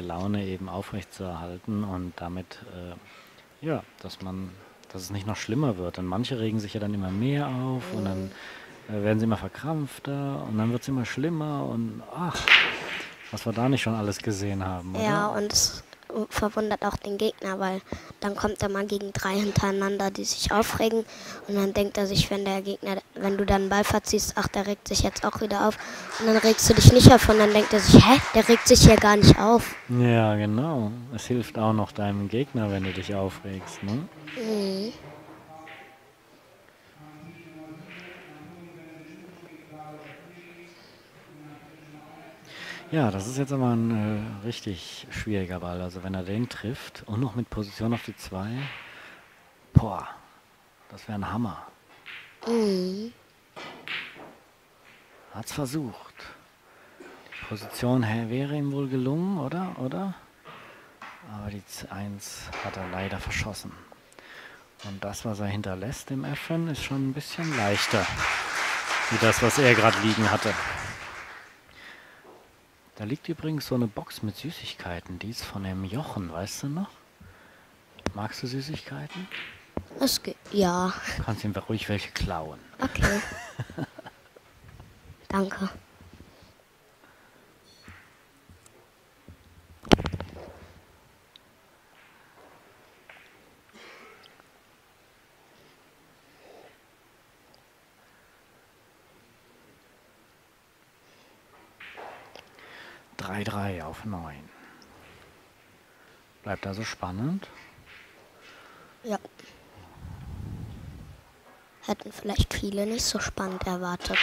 Laune eben aufrechtzuerhalten und damit, äh, ja, dass man, dass es nicht noch schlimmer wird. Und manche regen sich ja dann immer mehr auf und dann äh, werden sie immer verkrampfter und dann wird es immer schlimmer und ach, was wir da nicht schon alles gesehen haben, oder? Ja, und verwundert auch den Gegner, weil dann kommt er mal gegen drei hintereinander, die sich aufregen und dann denkt er sich, wenn der Gegner, wenn du dann einen Ball verziehst, ach, der regt sich jetzt auch wieder auf und dann regst du dich nicht auf und dann denkt er sich, hä, der regt sich hier gar nicht auf. Ja, genau. Es hilft auch noch deinem Gegner, wenn du dich aufregst, ne? Mhm. Ja, das ist jetzt aber ein äh, richtig schwieriger Ball. Also wenn er den trifft und noch mit Position auf die 2, boah, das wäre ein Hammer. Mhm. Hat's versucht. Die Position wäre ihm wohl gelungen, oder? Oder? Aber die 1 hat er leider verschossen. Und das, was er hinterlässt im Öffnen, ist schon ein bisschen leichter. Wie das, was er gerade liegen hatte. Da liegt übrigens so eine Box mit Süßigkeiten. Die ist von dem Jochen, weißt du noch? Magst du Süßigkeiten? Das geht. Ja. Du kannst ihm ruhig welche klauen. Okay. Danke. Drei, drei auf neun. Bleibt also spannend. Ja. Hätten vielleicht viele nicht so spannend erwartet.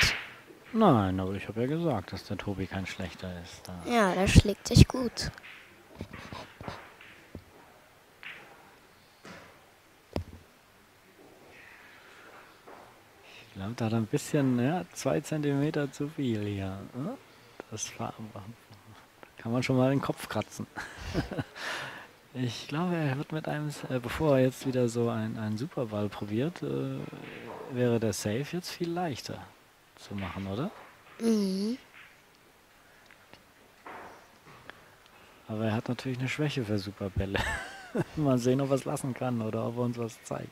Nein, aber ich habe ja gesagt, dass der Tobi kein schlechter ist. Da. Ja, der schlägt sich gut. Ich glaube, da hat ein bisschen, ja, zwei Zentimeter zu viel hier. ne? Das war, kann man schon mal den Kopf kratzen. Ich glaube, er wird mit einem, äh, bevor er jetzt wieder so ein, einen Superball probiert, äh, wäre der Save jetzt viel leichter zu machen, oder? Mhm. Aber er hat natürlich eine Schwäche für Superbälle. mal sehen, ob er es lassen kann oder ob er uns was zeigt.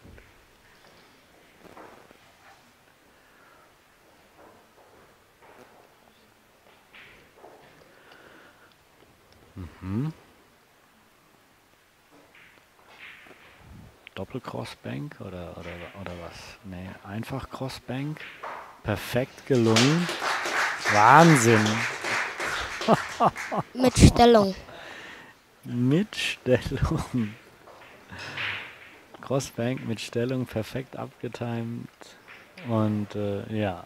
Doppel-Crossbank oder, oder, oder was? Nee, einfach Crossbank. Perfekt gelungen. Wahnsinn. Mit Stellung. Mit Stellung. Crossbank mit Stellung perfekt abgetimt. Und äh, ja,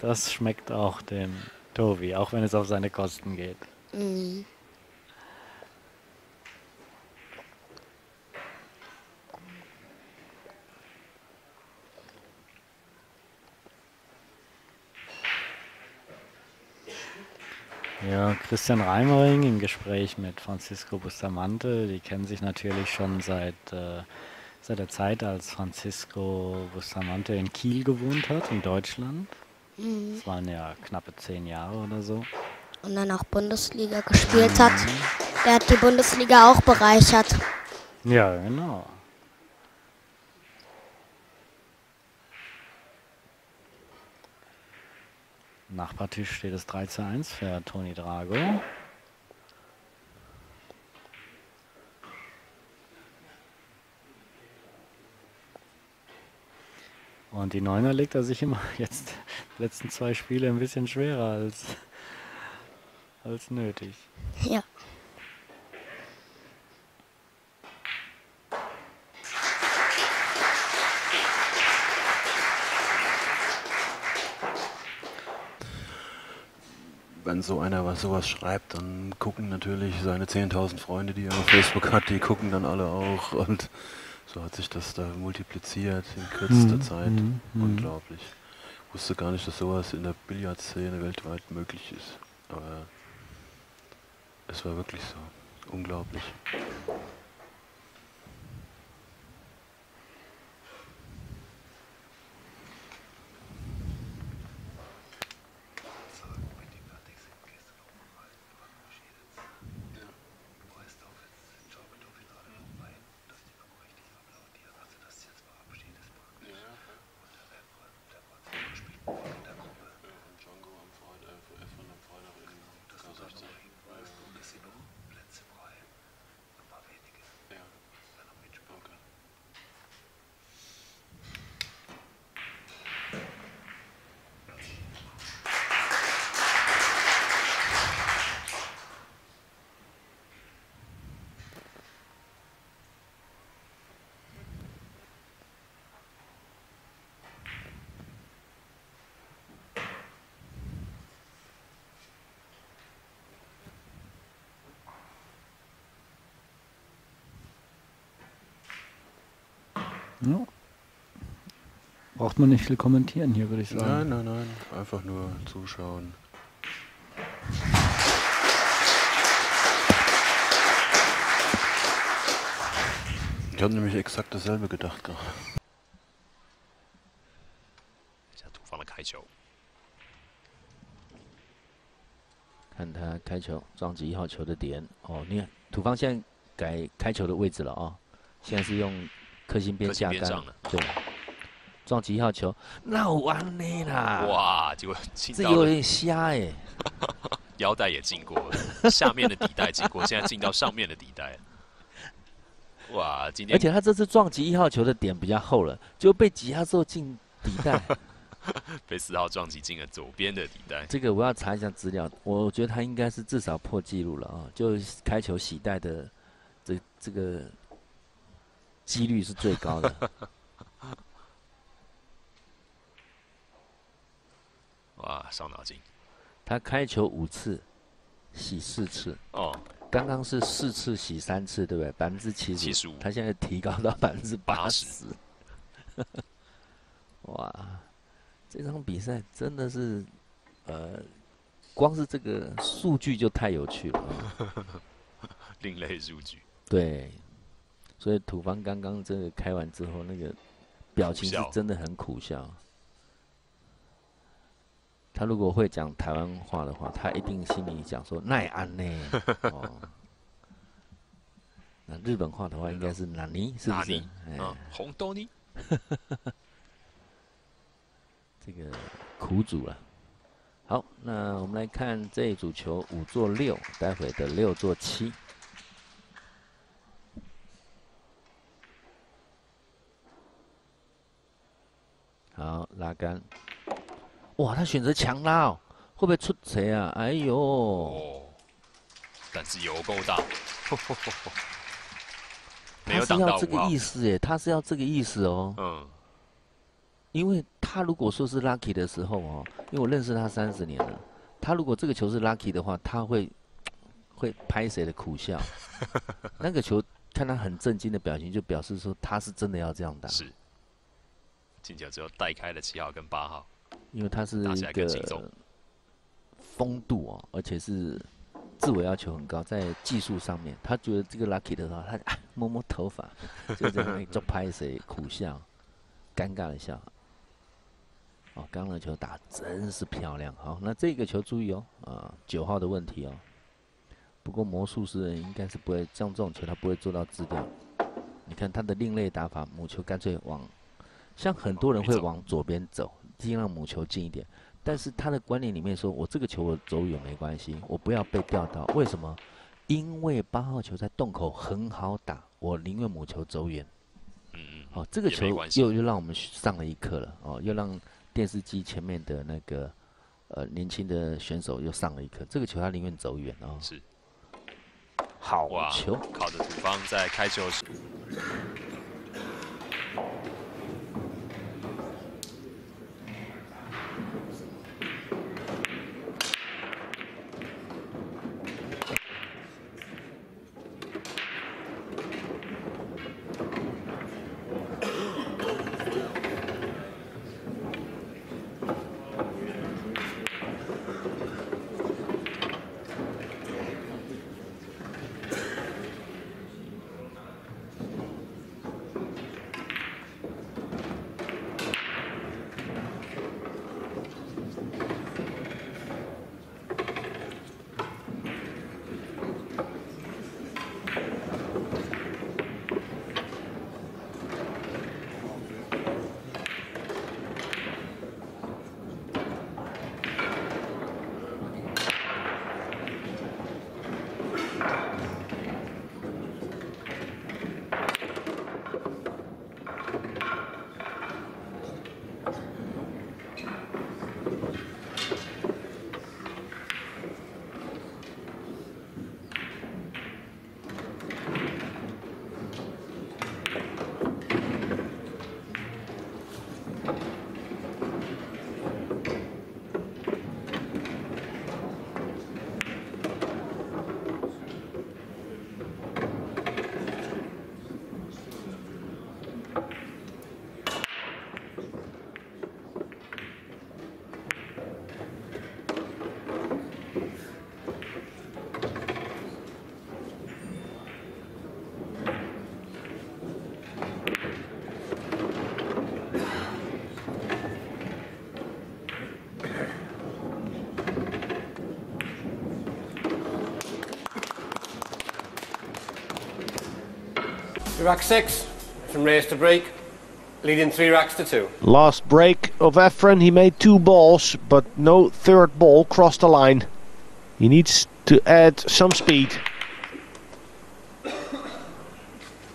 das schmeckt auch dem Tobi, auch wenn es auf seine Kosten geht. Mhm. Ja, Christian Reimering im Gespräch mit Francisco Bustamante, die kennen sich natürlich schon seit, äh, seit der Zeit, als Francisco Bustamante in Kiel gewohnt hat, in Deutschland. Mhm. Das waren ja knappe zehn Jahre oder so. Und dann auch Bundesliga gespielt hat. Der hat die Bundesliga auch bereichert. Ja, genau. Nachbartisch steht es 3 zu 1 für Toni Drago. Und die Neuner legt er sich immer jetzt die letzten zwei Spiele ein bisschen schwerer als, als nötig. Ja. Wenn so einer was sowas schreibt, dann gucken natürlich seine 10.000 Freunde, die er auf Facebook hat, die gucken dann alle auch und so hat sich das da multipliziert in kürzester Mhm, Zeit. mhm, mhm. Unglaublich. Ich wusste gar nicht, dass sowas in der Billardszene weltweit möglich ist. Aber es war wirklich so. Unglaublich. Ja. Braucht man nicht viel kommentieren hier, würde ich sagen. Nein, nein, nein. Einfach nur zuschauen. Ich habe nämlich exakt dasselbe gedacht gerade. 一下土方的开球，看他开球撞击一号球的点哦，你看土方现在改开球的位置了啊、现在是用 克星边克星架杆了，对，撞击一号球，那完呢啦，，哇！结果这有点瞎哎、腰带也进过了，下面的底带进过，现在进到上面的底带。哇！今天而且他这次撞击一号球的点比较厚了，就被挤压之后进底带。被四号撞击进了左边的底带。这个我要查一下资料，我觉得他应该是至少破纪录了啊，就开球洗带的这这个几率是最高的。哇，伤脑筋他开球五次，洗四次，哦，刚刚是四次洗三次，对不对？百分之七十，75他现在提高到 百分之八十。哇，这场比赛真的是，呃，光是这个数据就太有趣了啊。另类数据。对，所以土方刚刚这个开完之后，那个表情是真的很苦笑。他如果会讲台湾话的话，他一定心里讲说奈安呢。哦，那日本话的话应该是哪尼，是不是啊，红豆泥。这个苦主了。好，那我们来看这一组球五做六，待会的六做七。好，拉杆。哇，他选择强拉哦，会不会出谁啊？哎呦，哦，但是有够大，没他是有挡到这个意。思耶，他是要这个意思哦。嗯，因为他如果说是 lucky 的时候哦，因为我认识他三十年了，他如果这个球是 lucky 的话，他会 会拍谁的苦笑。那个球看他很震惊的表情，就表示说他是真的要这样打，是。进球之后带开了七号跟八号，因为他是打一起来更轻松个风度哦，而且是自我要求很高，在技术上面，他觉得这个 lucky 的时候，他啊摸摸头发，就在那里做拍谁苦笑，尴尬的笑。哦，刚刚的球打真是漂亮。好，那这个球注意哦，啊，九号的问题哦。不过魔术师人应该是不会像这种球，他不会做到自掉。你看他的另类打法，母球干脆往，像很多人会往左边走，尽量让母球近一点。但是他的观念里面说，我这个球我走远没关系，我不要被吊到。为什么？因为八号球在洞口很好打，我宁愿母球走远。嗯嗯，哦，这个球又又让我们上了一课了哦，又让电视机前面的那个呃年轻的选手又上了一课。这个球他宁愿走远哦。是好哇球，靠着土方在开球时，Rack six from race to break, leading three racks to two. Last break of Efren, he made two balls, but no third ball crossed the line. He needs to add some speed.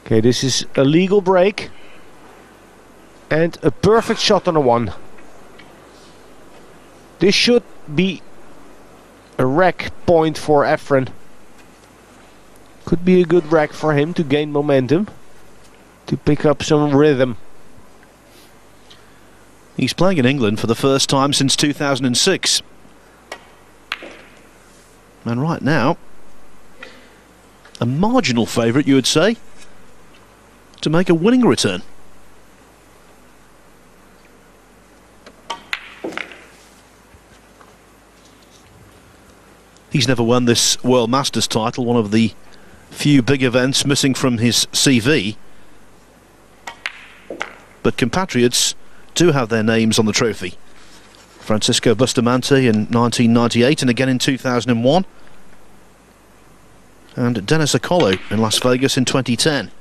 Okay, this is a legal break. And a perfect shot on a one. This should be a rack point for Efren. Could be a good rack for him to gain momentum. To pick up some rhythm. He's playing in England for the first time since 2006. And right now, a marginal favourite, you would say, to make a winning return. He's never won this World Masters title, one of the few big events missing from his CV. But compatriots do have their names on the trophy. Francisco Bustamante in 1998 and again in 2001. And Dennis Okolo in Las Vegas in 2010.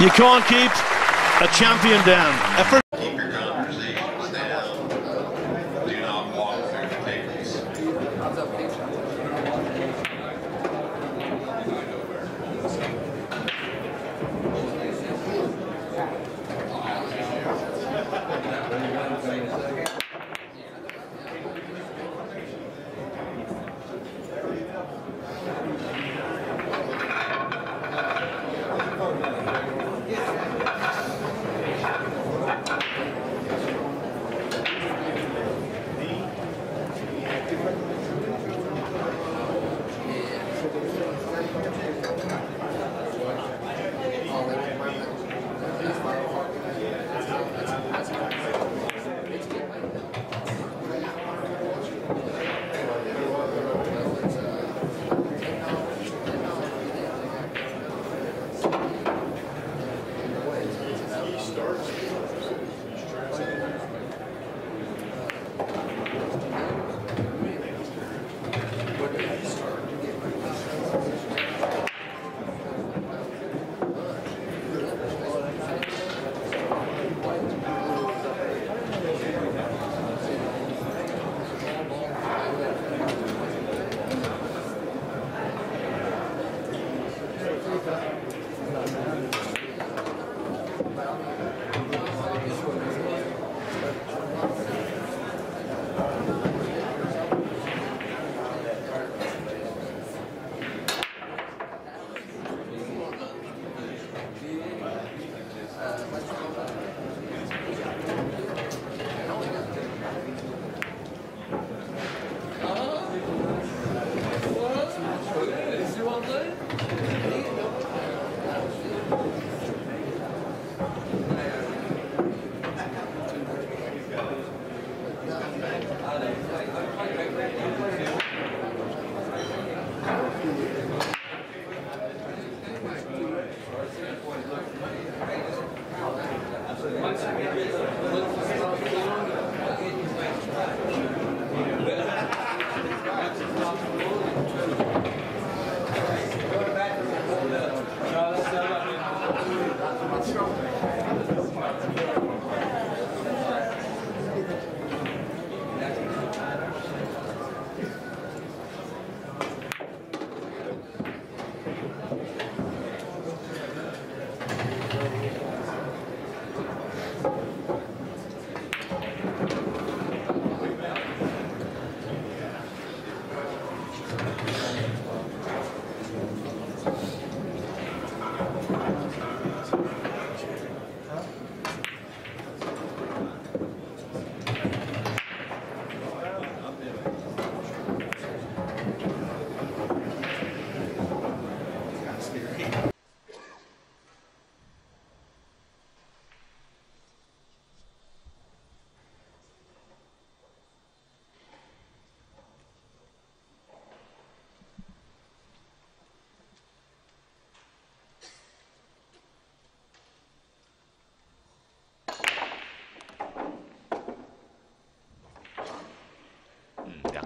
You can't keep a champion down.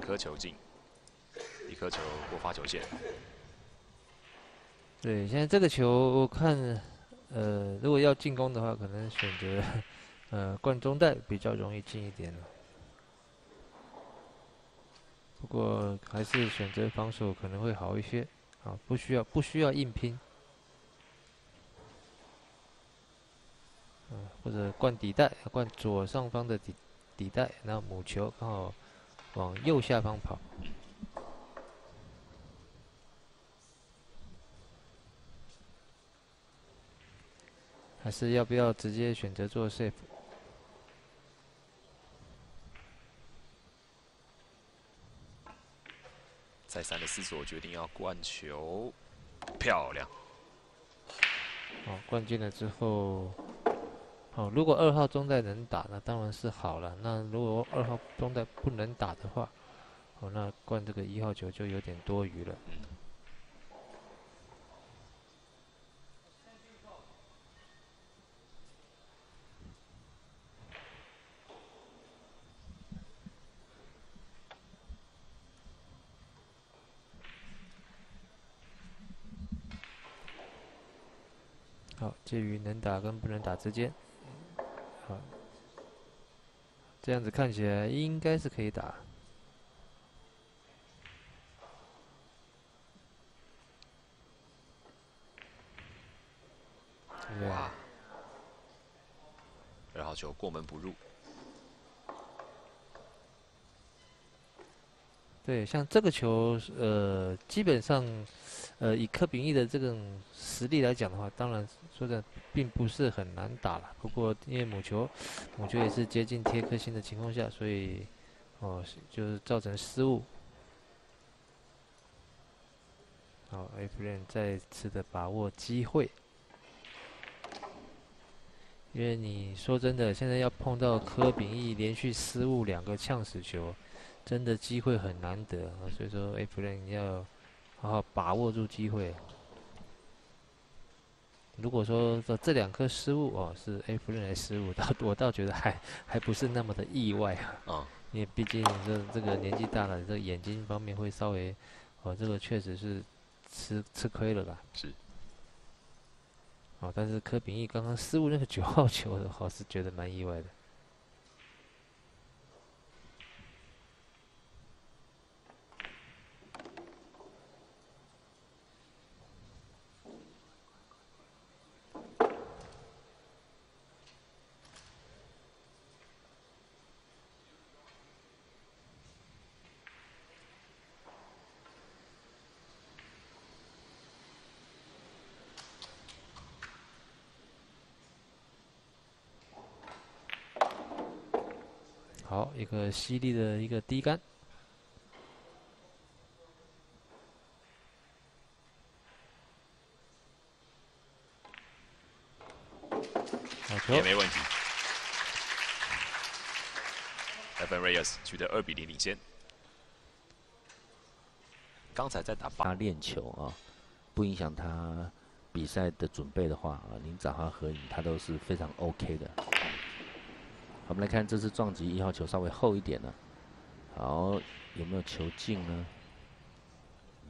颗球进，一颗球过发球线。对，现在这个球我看，呃，如果要进攻的话，可能选择 呃灌中带比较容易进一点了。不过还是选择防守可能会好一些，啊，不需要不需要硬拼，嗯，或者灌底带，灌左上方的底底带，然后母球刚好往右下方跑。还是要不要直接选择做 safe？再三的思索，决定要灌球，漂亮。好，灌进了之后，好，如果二号中带能打，那当然是好了。那如果二号中带不能打的话，哦，那灌这个一号球就有点多余了。好，介于能打跟不能打之间，好，这样子看起来应该是可以打。哇！二号球过门不入。对，像这个球，呃，基本上，呃，以柯秉义的这种实力来讲的话，当然说的并不是很难打了。不过因为母球，母球也是接近贴颗星的情况下，所以，哦，就是造成失误。好，F 链再次的把握机会，因为你说真的，现在要碰到柯秉义连续失误两个呛死球。真的机会很难得啊，所以说 F 人要好好把握住机会。如果说这这两颗失误哦是 F 人来失误，倒我倒觉得还还不是那么的意外啊。啊，因为毕竟这这个年纪大了，这眼睛方面会稍微哦，这个确实是吃吃亏了吧。是。哦，但是柯炳义刚刚失误那个九号球的话，是觉得蛮意外的。好，一个犀利的一个低杆，好球也没问题。Evan Reyes 取得二比零领先。刚才在打八他练球啊，不影响他比赛的准备的话啊，您找他合影，他都是非常 OK 的。我们来看这次撞击一号球稍微厚一点了，好，有没有球进呢？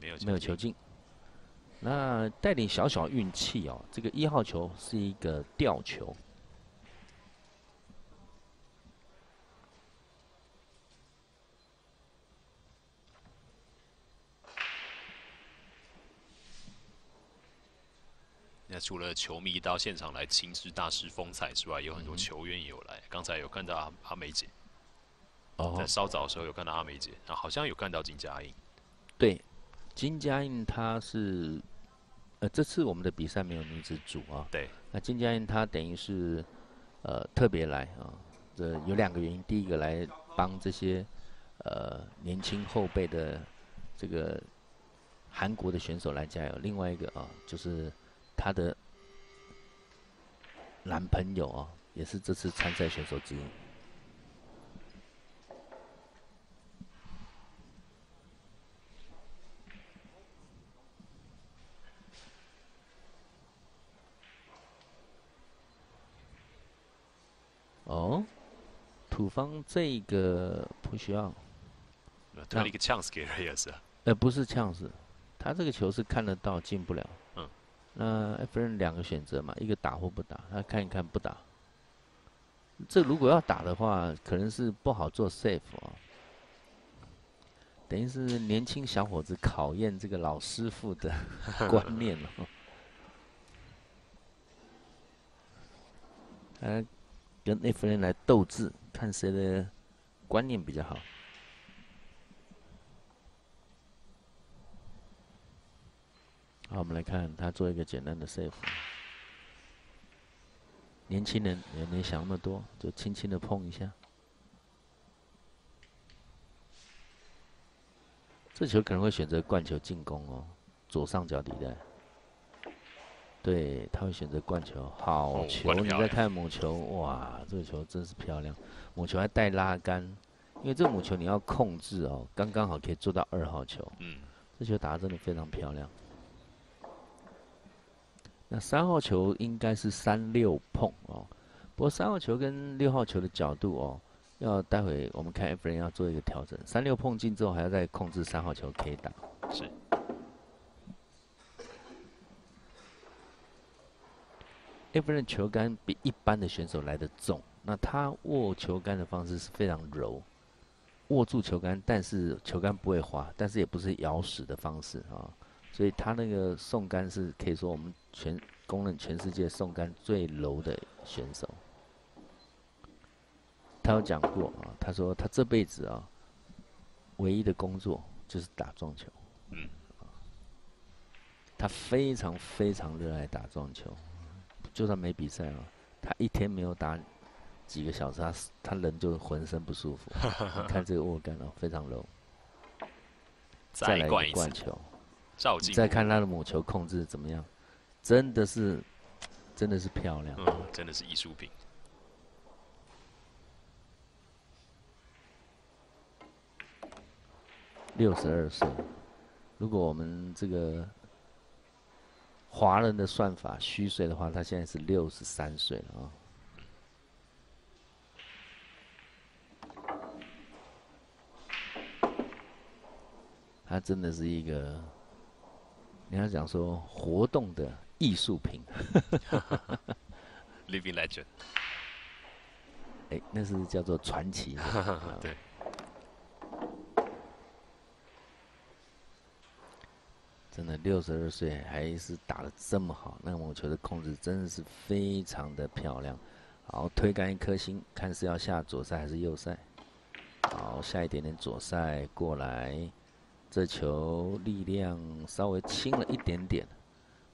没有没有球进。那带点小小运气哦，这个一号球是一个吊球。那除了球迷到现场来亲师大师风采之外，有很多球员也有来。刚才有看到阿阿梅姐，哦在稍早的时候有看到阿梅姐，然后好像有看到金佳英。对，金佳印她是，呃，这次我们的比赛没有女子组啊。对。那金佳印她等于是，呃，特别来啊。这有两个原因，第一个来帮这些，呃，年轻后辈的这个韩国的选手来加油。另外一个啊，就是她的男朋友啊，也是这次参赛选手之一。哦，土方这个不需要，对，推了一个 chance 给 Reyes 啊。呃，不是呛死，他这个球是看得到进不了。嗯。那 F 人两个选择嘛，一个打或不打，他看一看不打。这如果要打的话，可能是不好做 safe 啊。等于是年轻小伙子考验这个老师傅的 观念了。呃，跟 F 人来斗智，看谁的观念比较好。好，我们来看他做一个简单的 save。年轻人也没想那么多，就轻轻的碰一下。这球可能会选择灌球进攻哦，左上角底带。对，他会选择灌球，好球！你再看母球，哇，这个球真是漂亮。母球还带拉杆，因为这母球你要控制哦，刚刚好可以做到二号球。嗯，这球打的真的非常漂亮。那三号球应该是三六碰哦，不过三号球跟六号球的角度哦，要待会我们看 F 人要做一个调整。三六碰进之后，还要再控制三号球可以打。是。F 人球杆比一般的选手来的重，那他握球杆的方式是非常柔，握住球杆，但是球杆不会滑，但是也不是咬死的方式啊。所以他那个送杆是可以说我们全公认全世界送杆最柔的选手。他有讲过啊，他说他这辈子啊，唯一的工作就是打撞球。嗯。他非常非常热爱打撞球，就算没比赛啊，他一天没有打几个小时，他他人就浑身不舒服。看这个握杆哦，非常柔。再来一个灌球。你再看他的母球控制怎么样？真的是，真的是漂亮。嗯，真的是艺术品。六十二岁，如果我们这个华人的算法虚岁的话，他现在是六十三岁了啊。他真的是一个。你要讲说活动的艺术品，Living Legend，哎，那是叫做传奇。对，真的六十二岁还是打的这么好，那网球的控制真的是非常的漂亮。好，推杆一颗星，看是要下左塞还是右塞。好，下一点点左塞过来。这球力量稍微轻了一点点，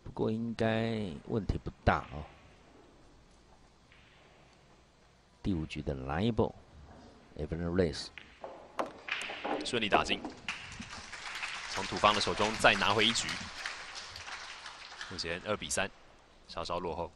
不过应该问题不大哦。第五局的 Liable，Evan Race，顺利打进，从土方的手中再拿回一局，目前二比三，稍稍落后。